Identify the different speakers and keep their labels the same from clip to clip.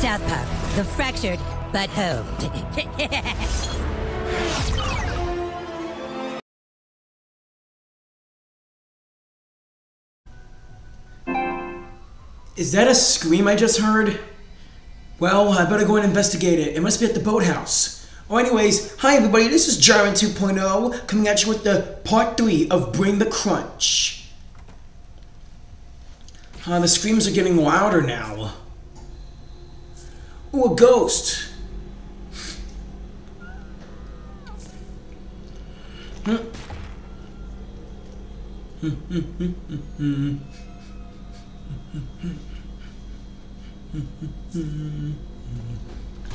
Speaker 1: South Park, the fractured but hoped.
Speaker 2: Is that a scream I just heard? Well, I better go and investigate it. It must be at the boathouse. Oh, anyways, hi everybody, this is Jyran 2.0 coming at you with the part 3 of Bring the Crunch. Uh, the screams are getting louder now. Ooh, a ghost.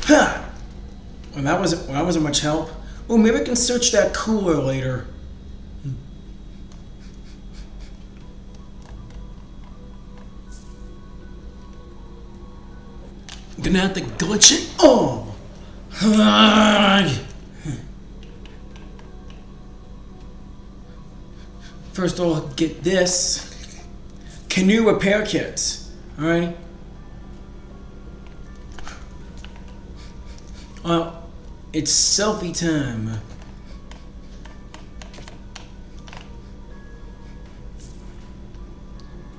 Speaker 2: Huh. Well, that wasn't well, that wasn't much help. Oh, maybe I can search that cooler later. Gonna have to glitch it. Oh. First, I'll get this canoe repair kit. All right. Uh, it's selfie time.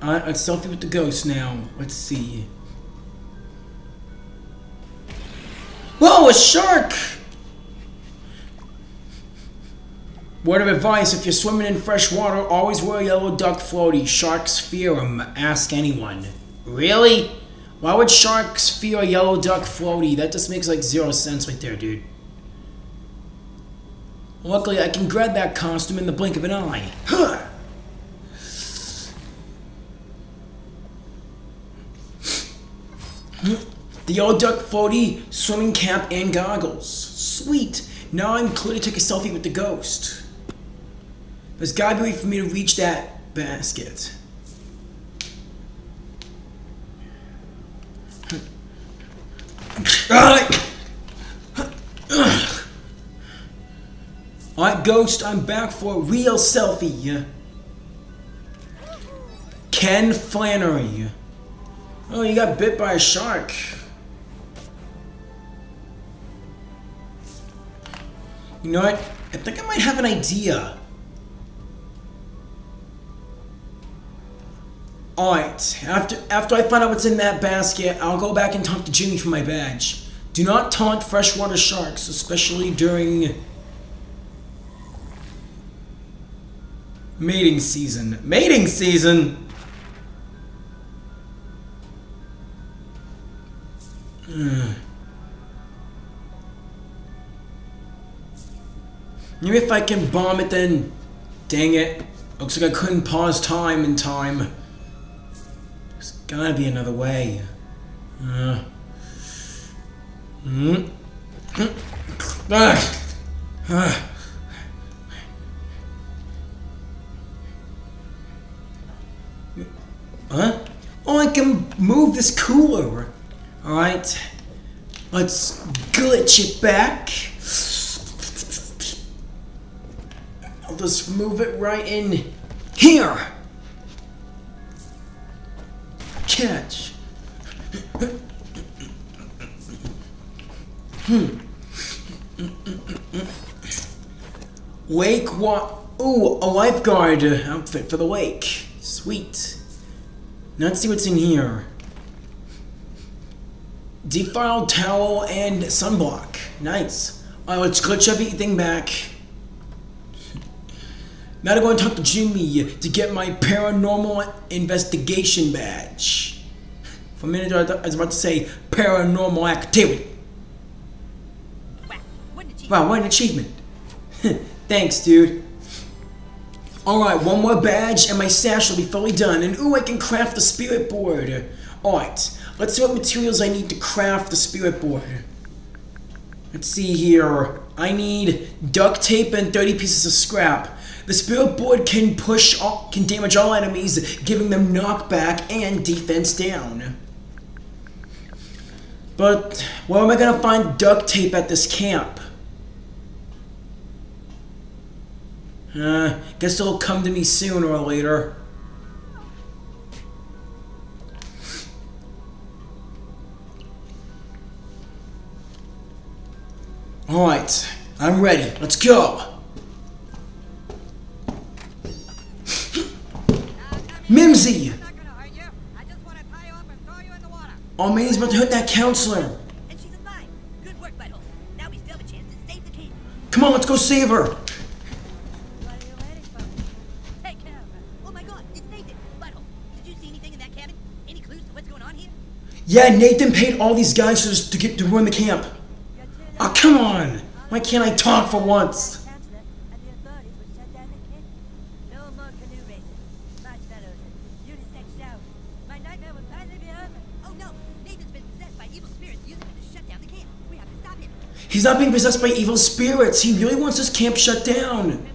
Speaker 2: Alright, let's selfie with the ghost now. Let's see. Whoa, a shark! Word of advice, if you're swimming in fresh water, always wear a yellow duck floaty. Sharks fear them. Ask anyone. Really? Why would sharks fear a yellow duck floaty? That just makes like zero sense right there, dude. Luckily, I can grab that costume in the blink of an eye. Huh. The yellow duck floaty, swimming cap, and goggles. Sweet. Now I'm clear to take a selfie with the ghost. There's gotta be a way for me to reach that basket. Alright, Ghost, I'm back for a real selfie. Ken Flannery. Oh, you got bit by a shark. You know what? I think I might have an idea. Alright, after after I find out what's in that basket, I'll go back and talk to Jimmy for my badge. Do not taunt freshwater sharks, especially during mating season. Mating season? Maybe if I can bomb it then. Dang it. Looks like I couldn't pause time in time. There's gotta be another way. Uh. Mm. Ah. Ah. Huh? Oh, I can move this cooler. Alright. Let's glitch it back. I'll just move it right in here. Catch. Hmm. Wake what? Ooh, a lifeguard outfit for the wake. Sweet. Now let's see what's in here. Defiled towel and sunblock. Nice. Alright, let's glitch everything back. Now to go and talk to Jimmy to get my paranormal investigation badge. For a minute, I was about to say paranormal activity. Wow, what an achievement. Thanks, dude. Alright, one more badge and my sash will be fully done. And ooh, I can craft the spirit board. Alright, let's see what materials I need to craft the spirit board. Let's see here. I need duct tape and 30 pieces of scrap. The Spirit Board can push all, can damage all enemies, giving them knockback and defense down. But where am I gonna find duct tape at this camp? Uh, guess it'll come to me sooner or later. Alright, I'm ready. Let's go!
Speaker 3: Water.
Speaker 2: Oh man, he's about to hurt that counselor.
Speaker 3: And she's alive. Good work, Now we still have a chance to save the king.
Speaker 2: Come on, let's go save her.
Speaker 3: What are you waiting for? Take care of her. Oh my god, it's Nathan. Butthole, did you see anything in that cabin? Any clues to what's going on here?
Speaker 2: Yeah, Nathan paid all these guys to, to get to ruin the camp.
Speaker 3: You're
Speaker 2: Oh, come on. Why can't I talk for once? Not being possessed by evil spirits. He really wants his camp shut down.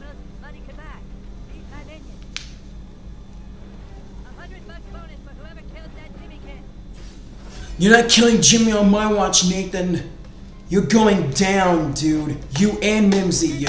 Speaker 2: You're not killing Jimmy on my watch, Nathan. You're going down, dude. You and Mimsy.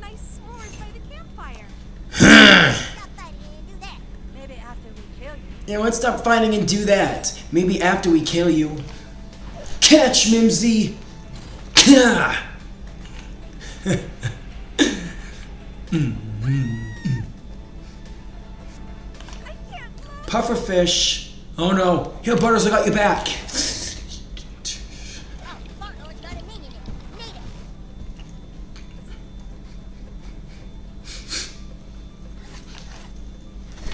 Speaker 4: Nice s'mores by the campfire? Hmm.
Speaker 3: Maybe after we kill you.
Speaker 2: Yeah, let's stop fighting and do that. Maybe after we kill you. Catch, Mimsy. Pufferfish. Oh no. Here, Butters, I got your back.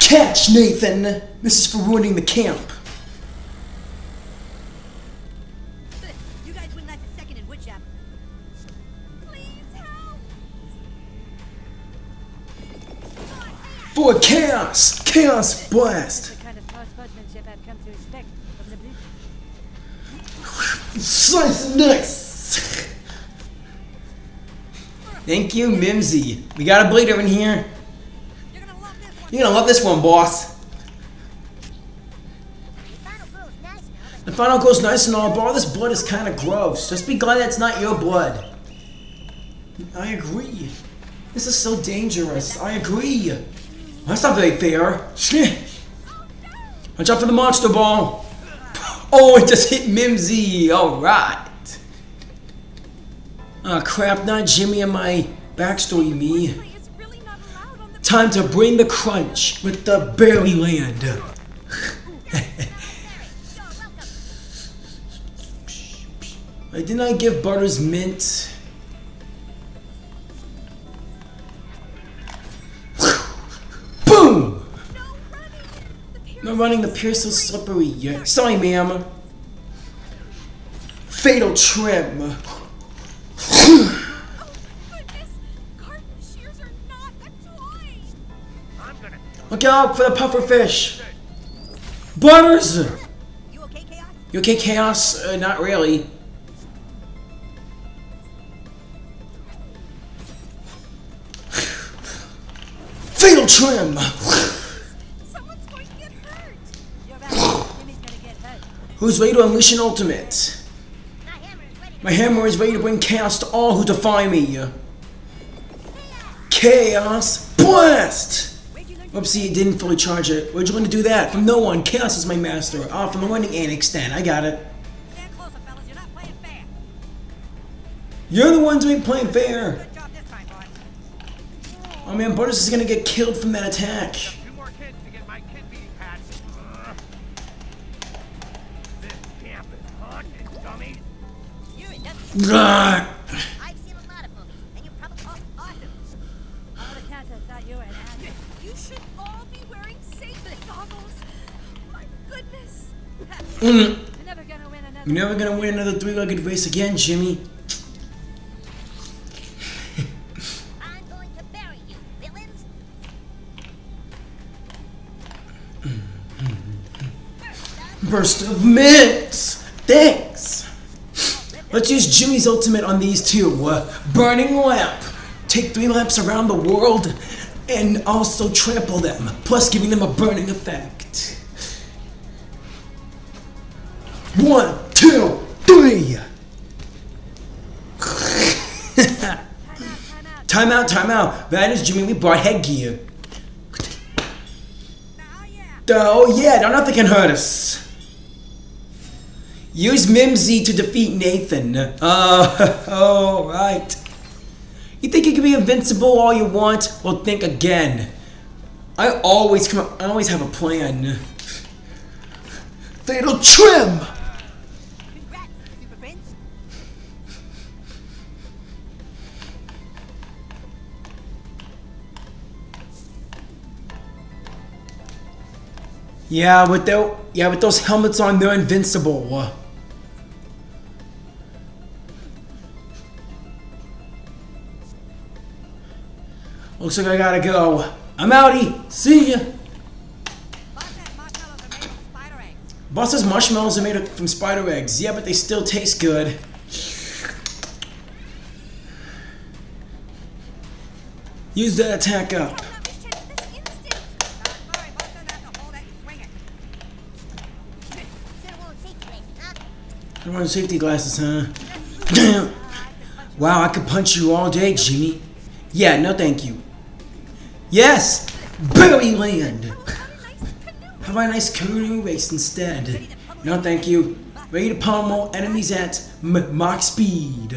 Speaker 2: Catch, Nathan. This is for ruining the camp. Chaos. Chaos blast.
Speaker 3: The kind of sportsmanship I've come to expect from the blue.
Speaker 2: Slice nice. Thank you, Mimsy. We got a bleeder in here.
Speaker 3: You're gonna love this one.
Speaker 2: You're gonna love this one, boss. The final goes nice and all, but all this blood is kind of gross. Just be glad that's not your blood. I agree. This is so dangerous. I agree. That's not very fair. Watch out for the monster ball. Oh, it just hit Mimsy. All right. Ah, crap. Not Jimmy and my backstory, me. Time to bring the crunch with the berry land. I did not give Butters mint.
Speaker 4: The pier
Speaker 2: No running, the pier's so slippery. Yeah. Sorry, ma'am. Fatal trim.
Speaker 4: Oh, goodness. Garden shears are not a toy.
Speaker 5: I'm gonna
Speaker 2: Look out for the pufferfish. Butters!
Speaker 3: You okay, Chaos?
Speaker 2: You okay, Chaos? Uh, not really. Fatal trim! Who's ready to unleash an ultimate? My hammer is ready to bring chaos to all who defy me. Chaos Blast! Oopsie, it didn't fully charge it. Where'd you learn to do that? From no one. Chaos is my master. Ah, from the learning annex then. I got it.
Speaker 3: closer? You're.
Speaker 2: You're the ones who ain't playing fair.
Speaker 3: Time.
Speaker 2: Oh man, Butters is gonna get killed from that attack.
Speaker 3: I've seen a lot of movies, and you probably all awesome. All the counselors thought you were an asshole.
Speaker 4: You should all be wearing safety goggles. My goodness.
Speaker 2: Mm.
Speaker 3: You're never gonna win another.
Speaker 2: You're never gonna win another three-legged race again, Jimmy.
Speaker 3: I'm going to bury you, villains.
Speaker 2: Burst of mint! Thanks! Let's use Jimmy's ultimate on these two. Uh, burning lamp. Take three lamps around the world and also trample them, plus giving them a burning effect. One, two, three! time out, time out. That is Jimmy. We brought headgear.
Speaker 3: Oh, yeah.
Speaker 2: Oh yeah, now nothing can hurt us. Use Mimsy to defeat Nathan. Uh, oh, right. You think you can be invincible all you want? Well, think again. I always come I always have a plan. Fatal trim! Yeah, with tho- yeah, with those helmets on, they're invincible. Looks like I gotta go. I'm outie. See ya.
Speaker 3: Boss marshmallows are made
Speaker 2: from spider eggs. Yeah, but they still taste good. Use that attack up. I'm wearing safety glasses, huh? Damn. Wow, I could punch you all day, Jimmy. Yeah, no thank you. Yes! Barely land! How about a nice canoe race instead? No thank you. Ready to pummel enemies at M- Mach speed.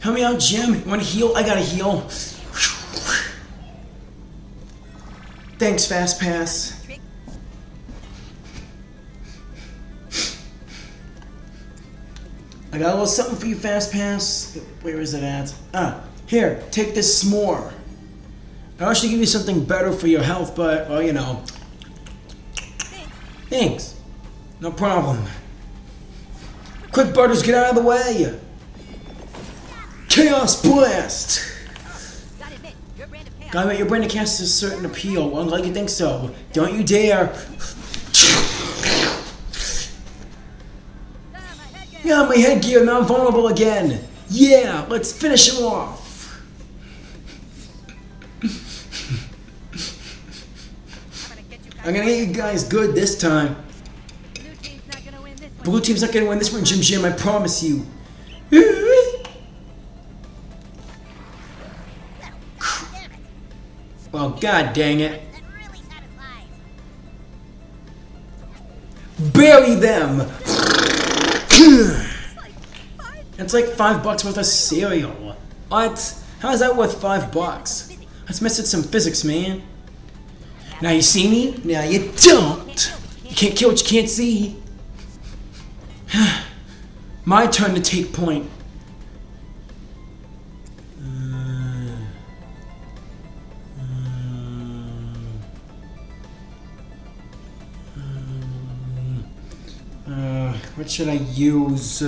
Speaker 2: Help me out, Jim. Wanna heal? I gotta heal. Thanks, Fast Pass. I got a little something for you, Fast Pass. Where is it at? Ah, here, take this s'more. I actually give you something better for your health, but, well, you know. Thanks. No problem. Quick, Butters, get out of the way! Chaos Blast!
Speaker 3: Gotta admit, your brand of
Speaker 2: brain casts a certain appeal. Well, like you think so. Don't you dare.
Speaker 3: Ah,
Speaker 2: Yeah, my headgear, now I'm vulnerable again. Yeah, let's finish him off.
Speaker 3: I'm gonna get you guys.
Speaker 2: I'm gonna get you guys good this time.
Speaker 3: Blue team's not gonna win this one.
Speaker 2: Jim Jim, I promise you. Well, god dang it. Bury them!
Speaker 4: It's like five
Speaker 2: It's like five bucks worth of cereal. What? How's that worth five bucks? Let's mess with some physics, man. Now you see me? Now you don't! You can't kill what you can't see. My turn to take point. What should I use?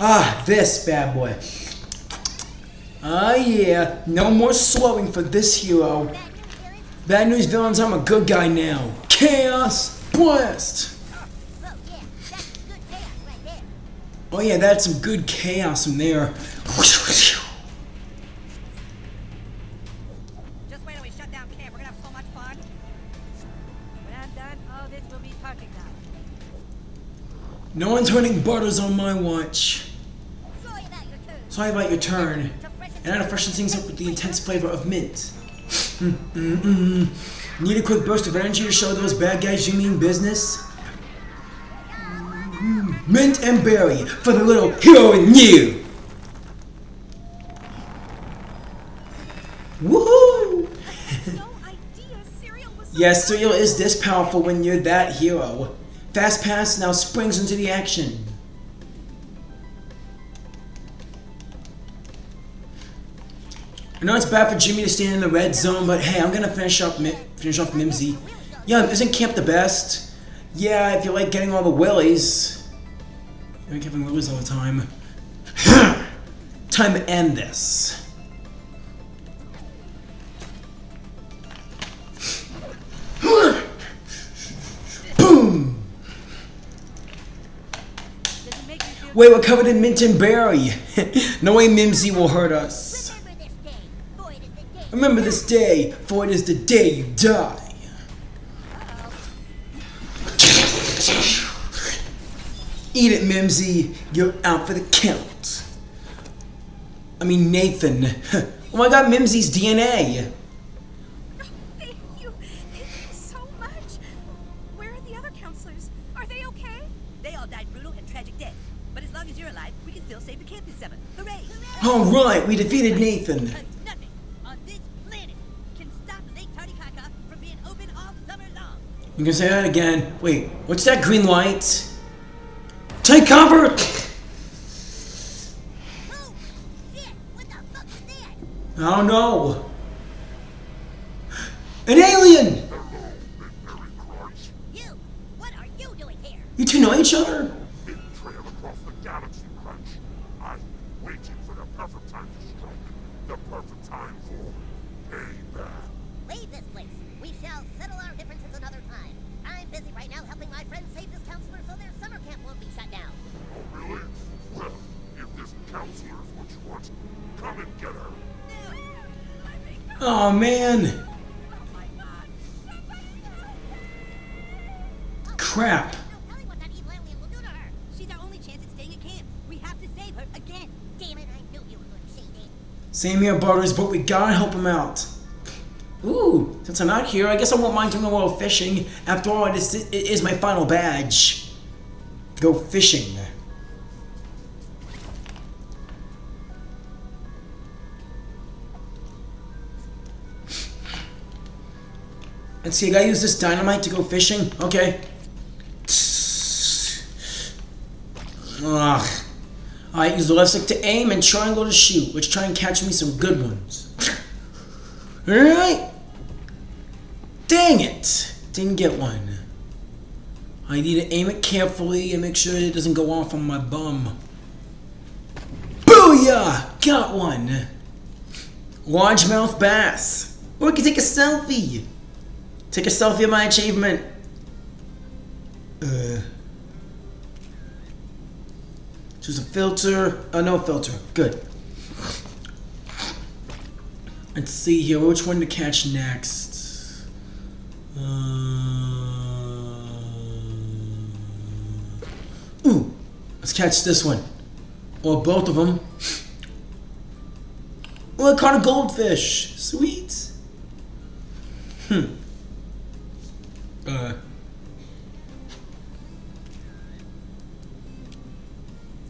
Speaker 2: Ah, this bad boy. Ah, yeah. No more slowing for this hero.
Speaker 4: bad news, Billy.
Speaker 2: Bad news, villains. I'm a good guy now. Chaos Blast!
Speaker 4: Oh, yeah. That's good chaos right there.
Speaker 2: Oh, yeah, that's some good chaos in there.
Speaker 3: Just wait till we shut down camp. We're gonna have so much fun. When I'm done, all this will be perfect now.
Speaker 2: No one's running butters on my watch.
Speaker 4: Sorry about your turn.
Speaker 2: And I to freshen things up with the intense flavor of mint. Mm, mm, mm. Need a quick burst of energy to show those bad guys you mean business? Mm, Mint and berry for the little hero in you! Woohoo! Yes, cereal is this powerful when you're that hero. Fast Pass now springs into the action. I know it's bad for Jimmy to stand in the red zone, but hey, I'm gonna finish up finish off Mimsy. Yeah, isn't camp the best? Yeah, if you like getting all the willies. I'm getting willies all the time. time to end this. Boom! Wait, we're covered in mint and berry. no way Mimsy will hurt us.
Speaker 3: Remember this day, for it is the day.
Speaker 2: Remember this day, for it is the day you die. Eat it, Mimsy. You're out for the count. I mean, Nathan. Oh my god, Mimsy's DNA.
Speaker 4: Thank you. Thank you so much. Where are the other counselors? Are they okay?
Speaker 3: They all died brutal and tragic deaths. But as long as you're alive, we can still save the camp this summer. Hooray!
Speaker 2: Alright, we defeated Nathan. You can say that again. Wait, what's that green light? Take cover!
Speaker 3: Oh, shit! What the fuck was that?
Speaker 2: No!
Speaker 6: To
Speaker 2: man! Crap! Same here, Butters, but we gotta help him out. Ooh, since I'm out here, I guess I won't mind doing a little fishing. After all, it is, it is my final badge. Go fishing. Let's see, I gotta use this dynamite to go fishing? Okay. Ugh. Alright, use the left stick to aim and triangle to shoot. Let's try and catch me some good ones. Alright. Dang it. Didn't get one. I need to aim it carefully and make sure it doesn't go off on my bum. Booyah! Got one. Largemouth bass. Or we can take a selfie. Take a selfie of my achievement. Uh. Choose a filter. Oh, no filter. Good. Let's see here. Which one to catch next? Uh, ooh. Let's catch this one. Or both of them. Oh, I caught a goldfish. Sweet. Hmm. Uh.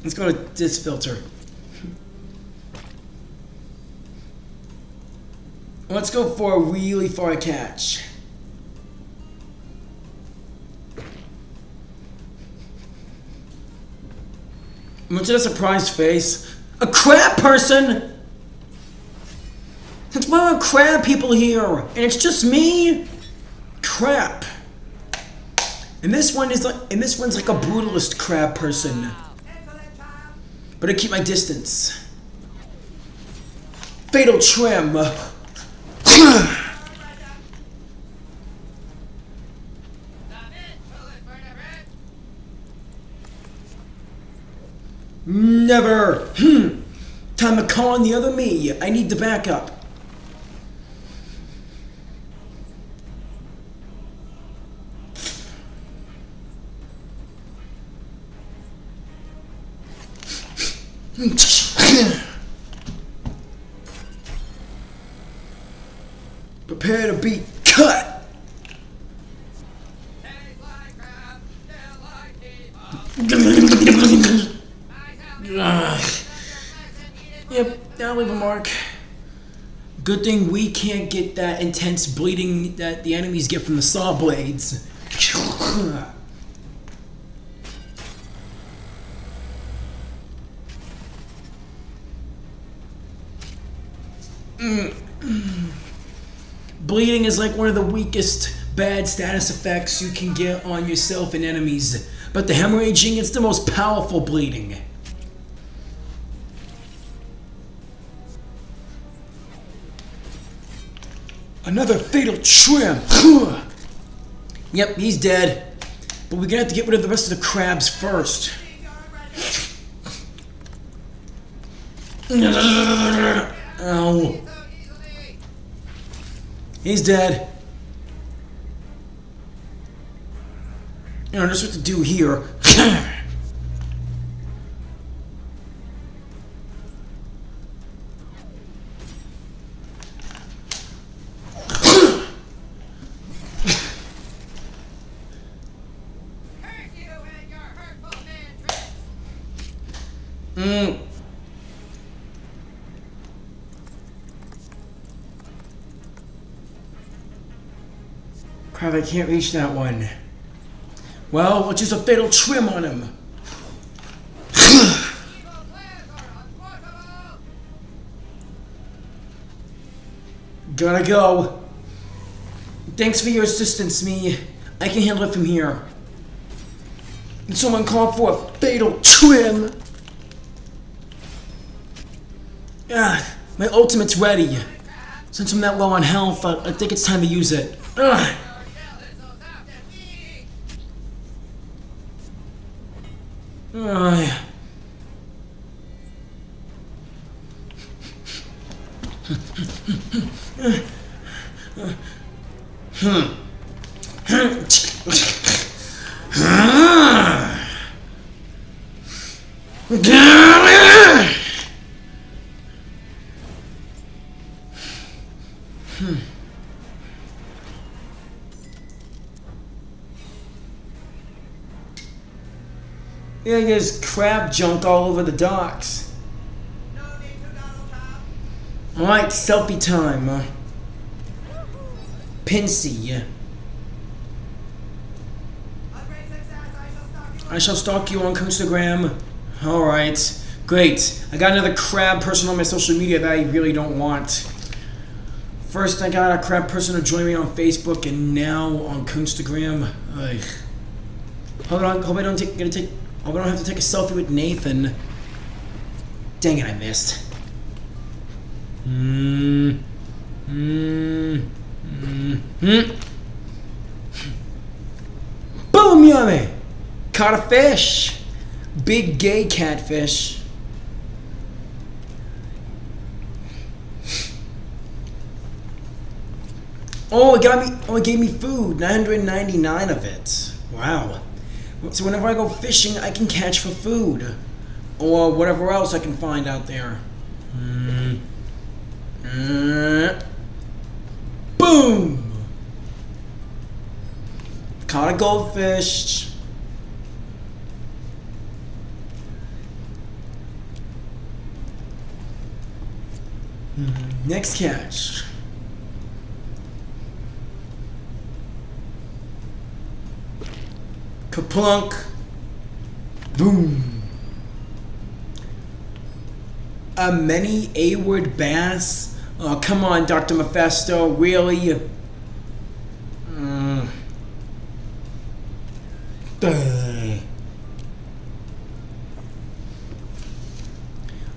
Speaker 2: Let's go to this filter. Let's go for a really far catch. What's that surprised face? A crab person! Why there are crab people here, and it's just me? Crap. And this one is like, and this one's like a brutalist crab person. But I keep my distance. Fatal trim. Never. Hmm. Time to call on the other me. I need the backup. Prepare to be cut. Yep, that'll leave a mark. Good thing we can't get that intense bleeding that the enemies get from the saw blades. Bleeding is like one of the weakest bad status effects you can get on yourself and enemies, but the hemorrhaging is the most powerful bleeding. Another fatal trim. yep, he's dead. But we're gonna have to get rid of the rest of the crabs first. Ow. He's dead. You know, just what to do here. I can't reach that one. Well, use a fatal trim on him. Gotta go. Thanks for your assistance, me. I can handle it from here. Can someone call for a fatal trim? Ah, my ultimate's ready. Since I'm that low on health, I, I think it's time to use it. Ugh. Yeah, there's crab junk all over the docks. Alright, selfie time. Uh, Pinsy. I shall stalk you on Instagram. Alright, great. I got another crab person on my social media that I really don't want. First, I got a crab person to join me on Facebook, and now on Instagram. Ugh. Hope I don't, hope I don't take, gonna take, hope I don't have to take a selfie with Nathan. Dang it, I missed. Mmm. Mmm. Mmm. Boom, yummy! Caught a fish! Big gay catfish. Oh, it got me. Oh, it gave me food. 999 of it. Wow. So whenever I go fishing, I can catch for food, or whatever else I can find out there. Mm. Uh. Boom. Caught a goldfish. Mm, Next catch. Kaplunk. Boom. A many A-word bass. Oh, come on, Dr. Mephisto. Really? Mm.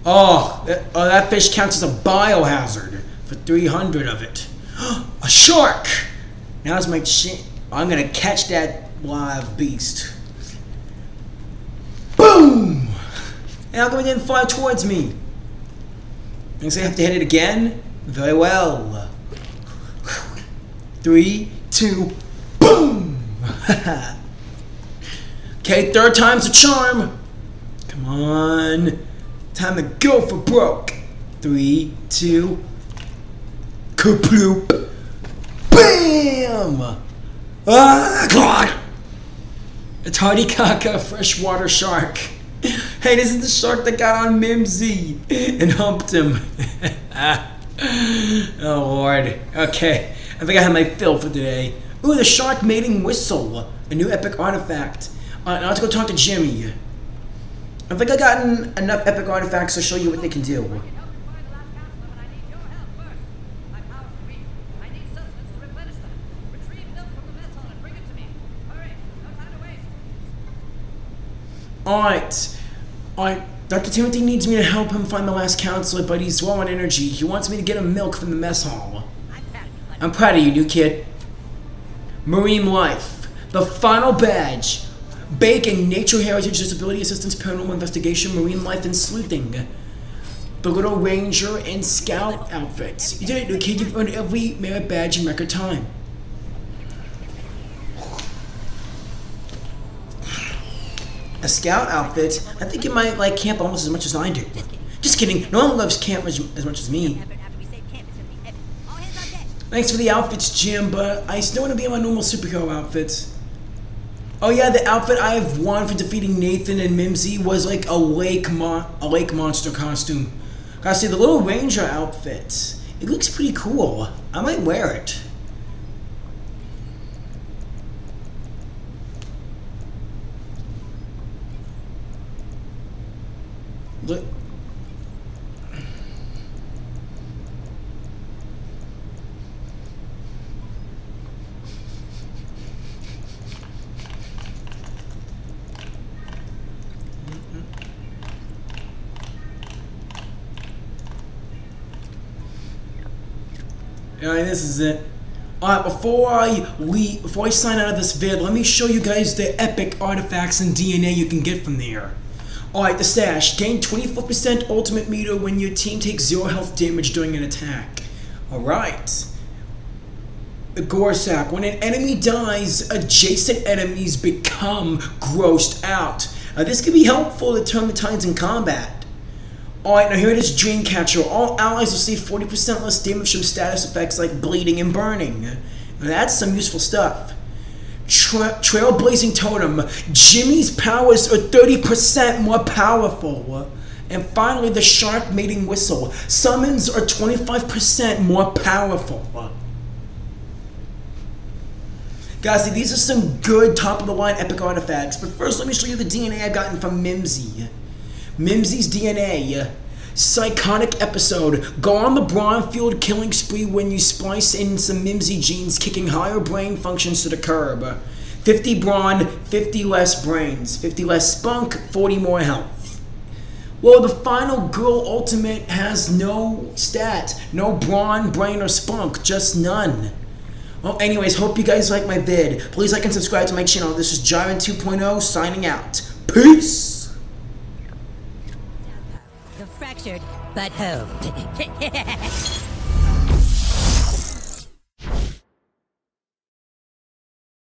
Speaker 2: Oh, that, oh, that fish counts as a biohazard for 300 of it. a shark! Now's my chance. I'm gonna catch that live beast. Boom! And it didn't fly towards me? I guess I have to hit it again? Very well. Three, two, boom! okay, third time's a charm. Come on. Time to go for broke. Three, two, kaploop. Bam! Ah, God! A tardy freshwater shark. Hey, this is the shark that got on Mimsy and humped him. oh, Lord. Okay, I think I have my fill for today. Ooh, the shark mating whistle. A new epic artifact. Alright, now let's go talk to Jimmy. I think I've gotten enough epic artifacts to show you what they can do. Alright. Alright. Dr. Timothy needs me to help him find the last counselor, but he's low on energy. He wants me to get him milk from the mess hall. I'm proud of you, new kid. Marine Life. The final badge. Bacon, Nature Heritage, Disability Assistance, Paranormal Investigation, Marine Life, and Sleuthing. the Little Ranger and Scout outfits. You did it, new kid. You've earned every merit badge in record time. A Scout outfit? I think you might like camp almost as much as I do. Just kidding. No one loves camp as, as much as me. Thanks for the outfits, Jim, but I still want to be in my normal superhero outfits. Oh yeah, the outfit I have won for defeating Nathan and Mimsy was like a lake mon- a lake monster costume. Gotta say, the little ranger outfit, it looks pretty cool. I might wear it. Alright, this is it. Alright, before I we before I sign out of this vid, let me show you guys the epic artifacts and DNA you can get from there. Alright, the stash. Gain 24% ultimate meter when your team takes zero health damage during an attack. Alright. The gore Gorsak. When an enemy dies, adjacent enemies become grossed out. Now, this can be helpful to turn the tides in combat. Alright, now here it is Dreamcatcher. All allies receive 40% less damage from status effects like bleeding and burning. That's some useful stuff. Tra- Trailblazing Totem. Jimmy's powers are 30% more powerful. And finally, the Shark Mating Whistle. Summons are 25% more powerful. Guys, these are some good top of the line epic artifacts. But first, let me show you the DNA I've gotten from Mimsy. Mimsy's DNA. Psychotic episode. Go on the Braunfield killing spree when you splice in some Mimsy genes, kicking higher brain functions to the curb. 50 brawn, 50 less brains. 50 less spunk, 40 more health. Well, the final girl ultimate has no stat. No brawn, brain, or spunk. Just none. Well, anyways, hope you guys like my vid. Please like and subscribe to my channel. This is Jyran 2.0 signing out. Peace!
Speaker 1: The fractured but hoped.